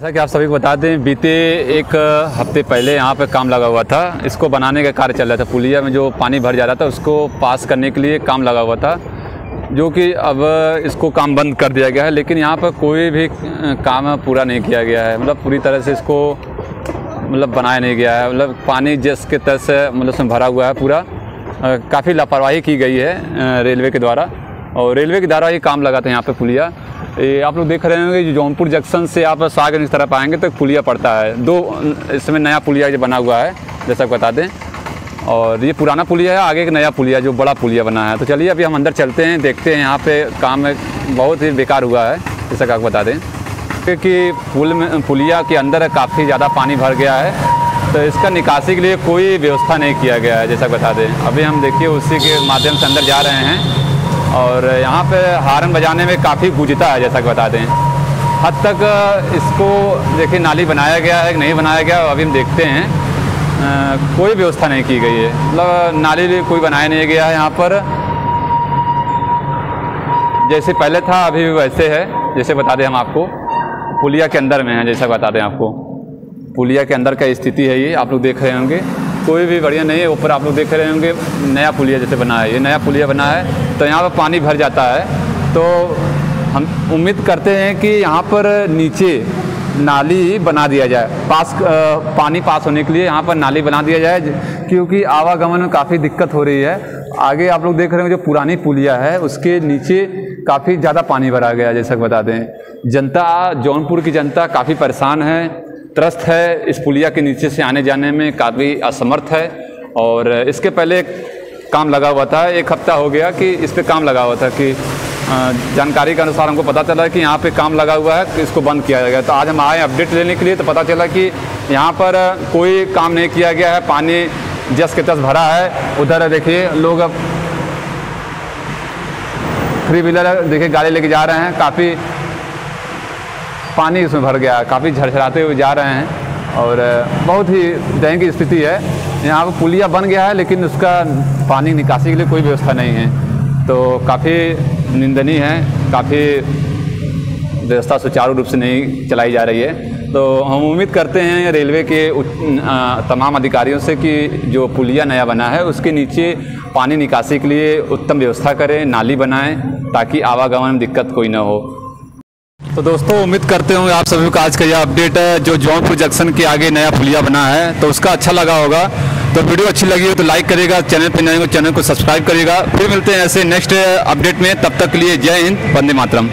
जैसा कि आप सभी को बता दें, बीते एक हफ़्ते पहले यहाँ पर काम लगा हुआ था। इसको बनाने का कार्य चल रहा था। पुलिया में जो पानी भर जा रहा था, उसको पास करने के लिए काम लगा हुआ था, जो कि अब इसको काम बंद कर दिया गया है। लेकिन यहाँ पर कोई भी काम पूरा नहीं किया गया है। मतलब पूरी तरह से इसको मतलब बनाया नहीं गया है। मतलब पानी जिस के तरह से मतलब उसमें भरा हुआ है पूरा। काफ़ी लापरवाही की गई है रेलवे के द्वारा। और रेलवे के द्वारा ही काम लगा था यहाँ पे पुलिया। ये आप लोग देख रहे होंगे जो जौनपुर जंक्शन से आप सागर इस तरफ़ आएँगे तो पुलिया पड़ता है। दो इसमें नया पुलिया जो बना हुआ है, जैसा बता दें। और ये पुराना पुलिया है, आगे एक नया पुलिया, जो बड़ा पुलिया बना है। तो चलिए अभी हम अंदर चलते हैं, देखते हैं यहाँ पे काम बहुत ही बेकार हुआ है, जैसा कि बता दें। क्योंकि पुल में, पुलिया के अंदर काफ़ी ज़्यादा पानी भर गया है तो इसका निकासी के लिए कोई व्यवस्था नहीं किया गया है, जैसा बता दें। अभी हम देखिए उसी के माध्यम से अंदर जा रहे हैं। और यहाँ पे हारन बजाने में काफ़ी गूंजता है जैसा कि बता दें। हद तक इसको देखिए नाली बनाया गया है नहीं बनाया गया अभी हम देखते हैं। आ, कोई व्यवस्था नहीं की गई है। मतलब नाली कोई बनाया नहीं गया है यहाँ पर। जैसे पहले था अभी भी वैसे है। जैसे बता दें हम आपको पुलिया के अंदर में है जैसा बता दें आपको। पुलिया के अंदर का स्थिति है ये आप लोग देख रहे होंगे। कोई भी बढ़िया नहीं है, ऊपर आप लोग देख रहे होंगे, नया पुलिया जैसे बना है, ये नया पुलिया बना है तो यहाँ पर पानी भर जाता है। तो हम उम्मीद करते हैं कि यहाँ पर नीचे नाली बना दिया जाए, पास पानी पास होने के लिए यहाँ पर नाली बना दिया जाए, क्योंकि आवागमन में काफ़ी दिक्कत हो रही है। आगे आप लोग देख रहे हैं जो पुरानी पुलिया है, उसके नीचे काफ़ी ज़्यादा पानी भरा गया जैसा बता दें। जनता, जौनपुर की जनता काफ़ी परेशान है। त्रस्त है, इस पुलिया के नीचे से आने जाने में काफ़ी असमर्थ है और इसके पहले काम लगा हुआ था, एक हफ़्ता हो गया कि इस पर काम लगा हुआ था कि जानकारी के अनुसार हमको पता चला कि यहाँ पे काम लगा हुआ है, कि इसको बंद किया गया तो आज हम आए अपडेट लेने के लिए तो पता चला कि यहाँ पर कोई काम नहीं किया गया है, पानी जस के तस भरा है। उधर देखिए, लोग अब थ्री व्हीलर देखिए, गाड़ी लेके जा रहे हैं। काफ़ी पानी इसमें भर गया, काफ़ी झरझराते हुए जा रहे हैं और बहुत ही दयनीय स्थिति है। यहाँ पर पुलिया बन गया है, लेकिन उसका पानी निकासी के लिए कोई व्यवस्था नहीं है। तो काफ़ी निंदनीय है, काफ़ी व्यवस्था सुचारू रूप से नहीं चलाई जा रही है। तो हम उम्मीद करते हैं रेलवे के तमाम अधिकारियों से कि जो पुलिया नया बना है, उसके नीचे पानी निकासी के लिए उत्तम व्यवस्था करें, नाली बनाएँ, ताकि आवागमन में दिक्कत कोई ना हो। तो दोस्तों, उम्मीद करते होंगे आप सभी को आज का यह अपडेट है, जो जौनपुर जंक्शन के आगे नया पुलिया बना है तो उसका अच्छा लगा होगा। तो वीडियो अच्छी लगी हो तो लाइक करेगा चैनल पर नए चैनल को सब्सक्राइब करेगा फिर मिलते हैं ऐसे नेक्स्ट अपडेट में, तब तक के लिए जय हिंद, वंदे मातरम।